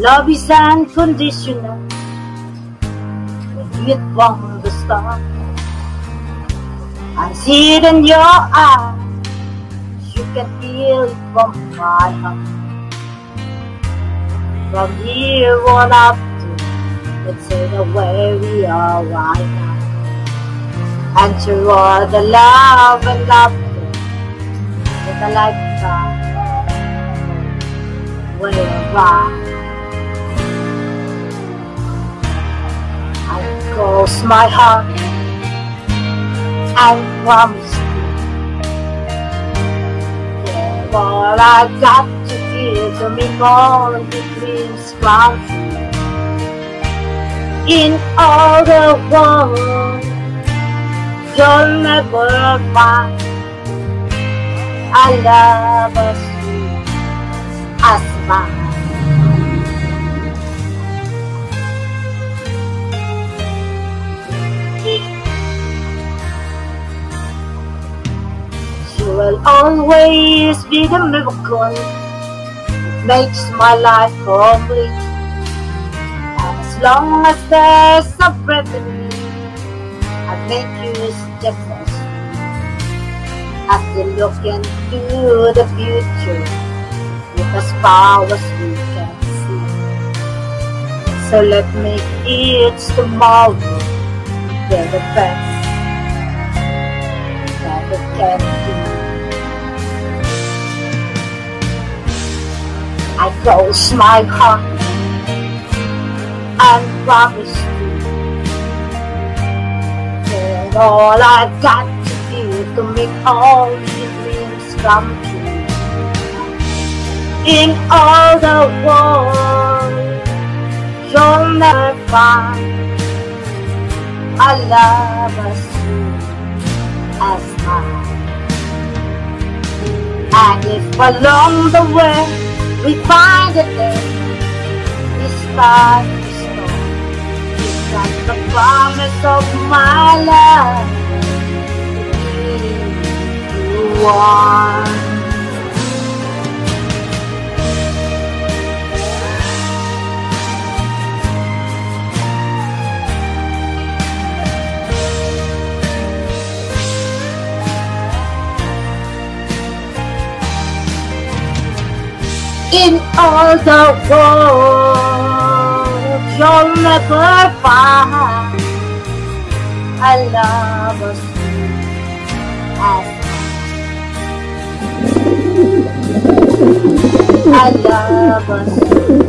love is unconditional. When it from the start I see it in your eyes. You can feel it from my heart. From here on up to Let's say the way we are right now. And through all the love and laughter With a lifetime. Way around I close my heart and promise. You all I got to give to me more the dreams come true in all the world you'll never find a love as sweet as mine will always be the miracle that makes my life complete. And as long as there's a breath in me, I make you as sweet. As you look into the future with as far as we can see. So let me each tomorrow be the best that I close my heart and promise you that all I've got to do to make all your dreams come true. In all the world, you'll never find a love as sweet as mine. And if along the way we find a day despite the storm. It's like the promise of my love to be one. In all the world. You'll never find a love as sweet as a love sweet